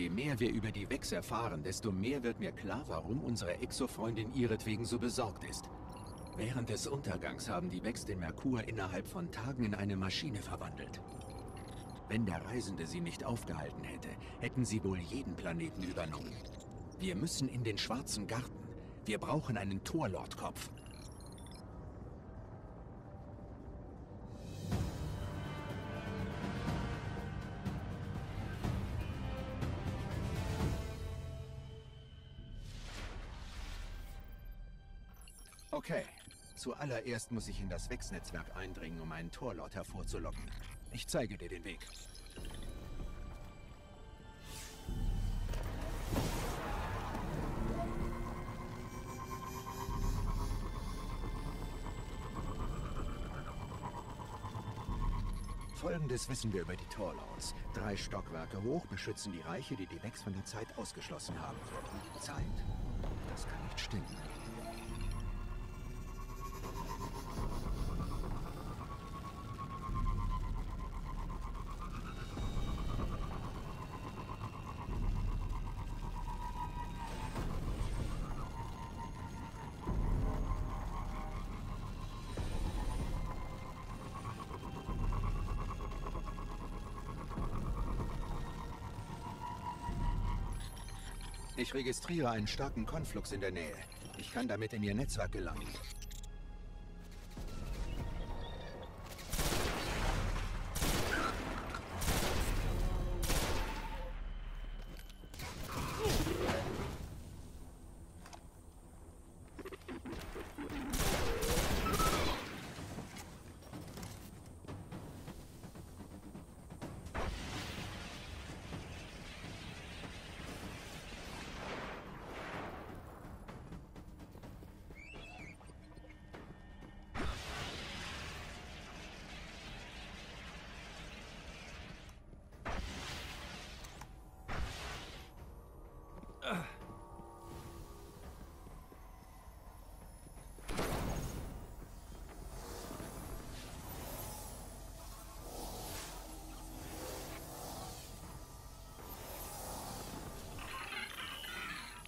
Je mehr wir über die Vex erfahren, desto mehr wird mir klar, warum unsere Exo-Freundin ihretwegen so besorgt ist. Während des Untergangs haben die Vex den Merkur innerhalb von Tagen in eine Maschine verwandelt. Wenn der Reisende sie nicht aufgehalten hätte, hätten sie wohl jeden Planeten übernommen. Wir müssen in den Schwarzen Garten. Wir brauchen einen Torlordkopf. Zuallererst muss ich in das Wex-Netzwerk eindringen, um einen Torlord hervorzulocken. Ich zeige dir den Weg. Folgendes wissen wir über die Torlords. Drei Stockwerke hoch beschützen die Reiche, die die Vex von der Zeit ausgeschlossen haben. Zeit? Das kann nicht stimmen. Ich registriere einen starken Konflux in der Nähe. Ich kann damit in Ihr Netzwerk gelangen.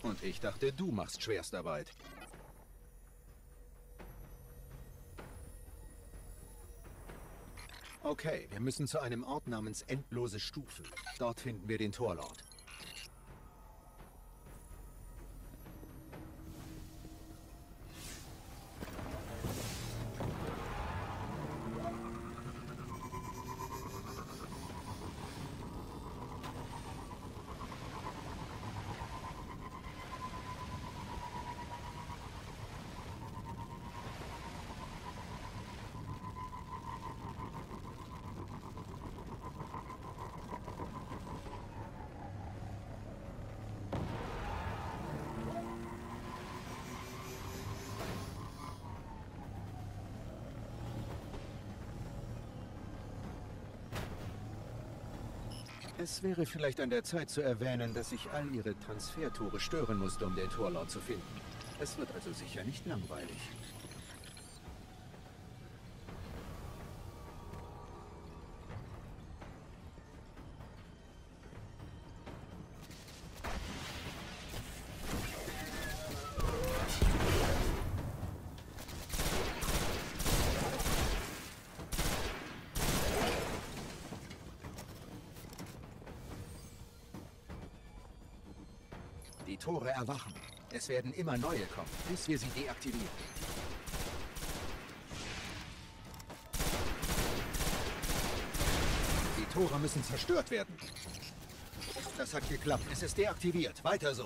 Und ich dachte, du machst Schwerstarbeit. Okay, wir müssen zu einem Ort namens Endlose Stufen. Dort finden wir den Torlord. Es wäre vielleicht an der Zeit zu erwähnen, dass ich all Ihre Transfertore stören musste, um den Torlord zu finden. Es wird also sicher nicht langweilig. Die Tore erwachen. Es werden immer neue kommen, bis wir sie deaktivieren. Die Tore müssen zerstört werden. Das hat geklappt. Es ist deaktiviert. Weiter so.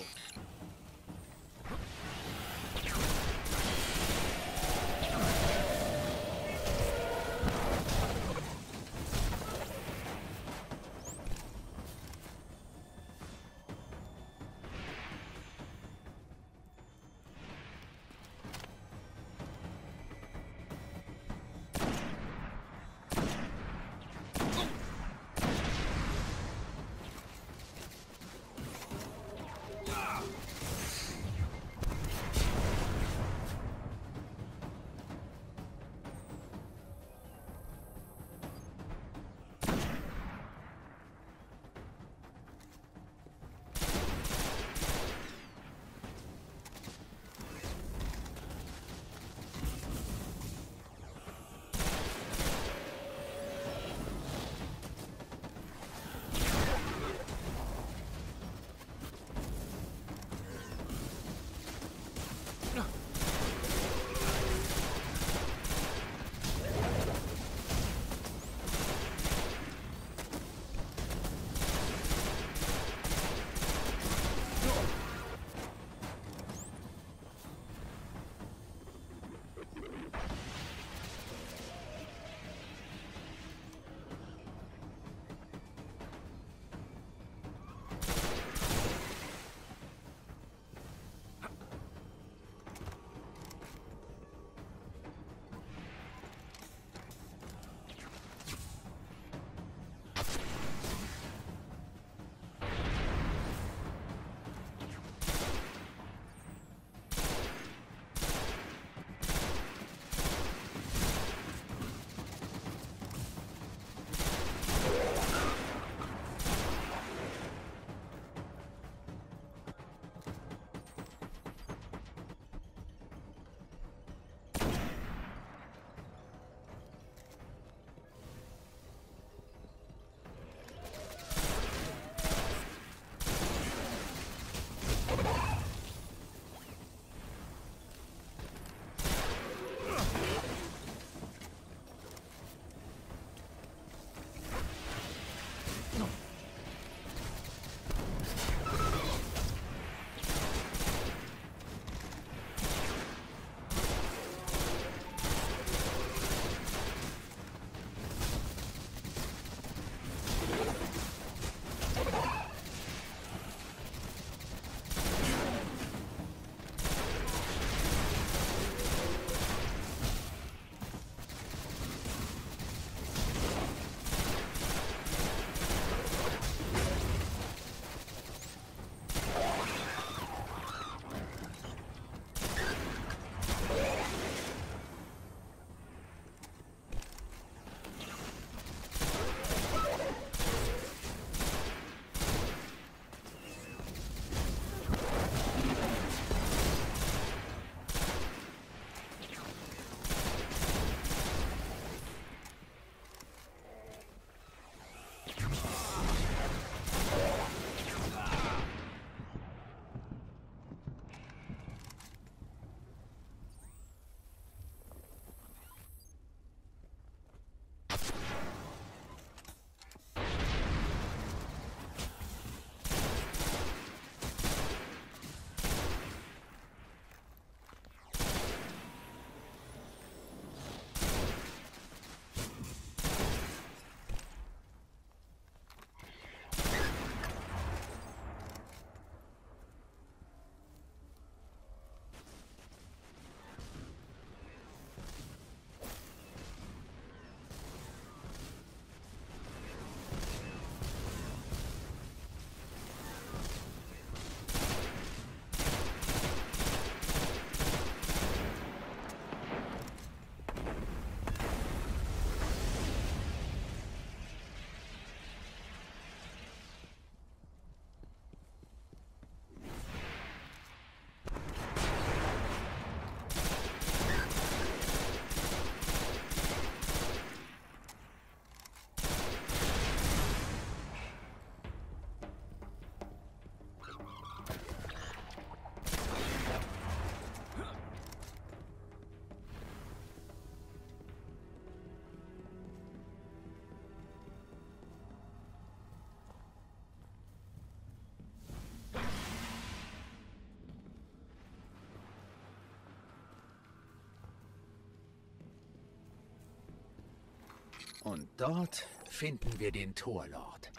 Und dort finden wir den Torlord.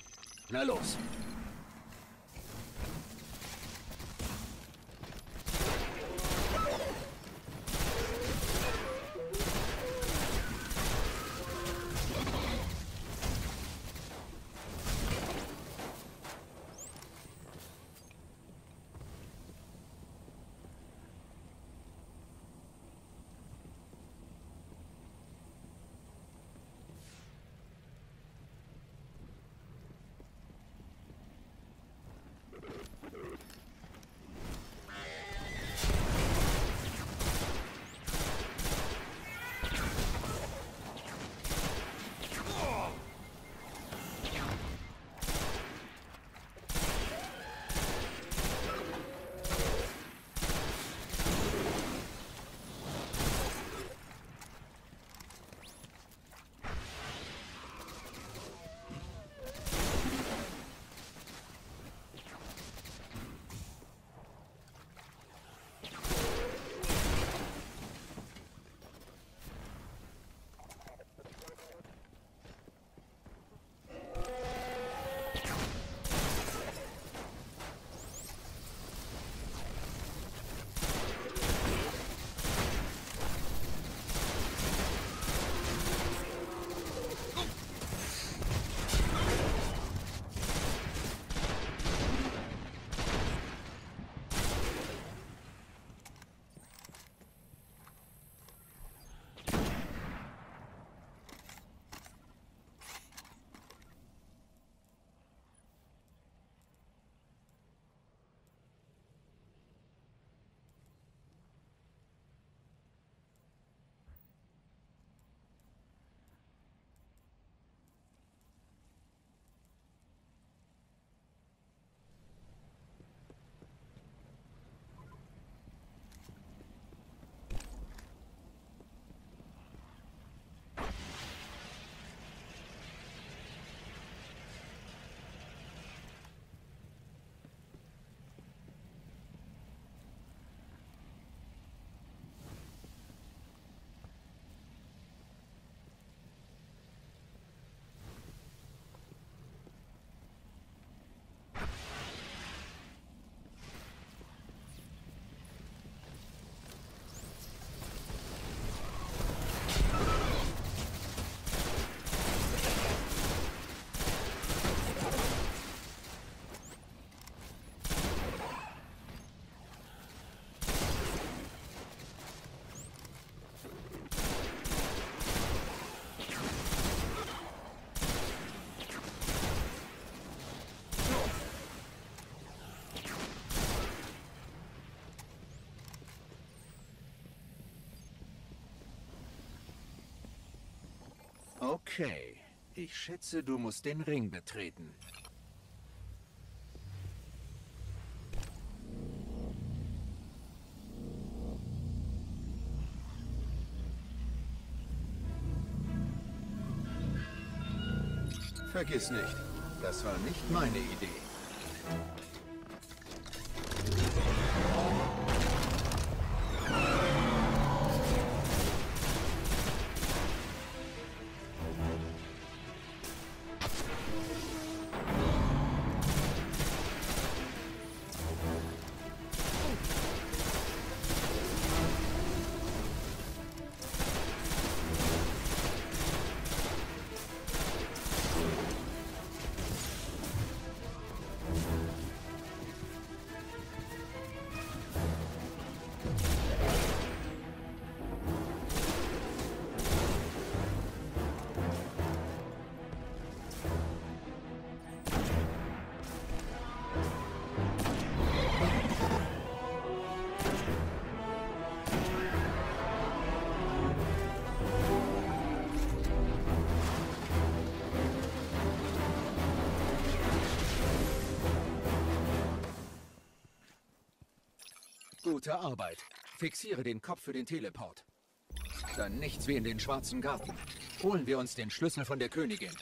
Na los. Okay. Ich schätze, du musst den Ring betreten. Vergiss nicht, das war nicht meine Idee. Gute Arbeit. Fixiere den Kopf für den Teleport. Dann nichts wie in den Schwarzen Garten. Holen wir uns den Schlüssel von der Königin.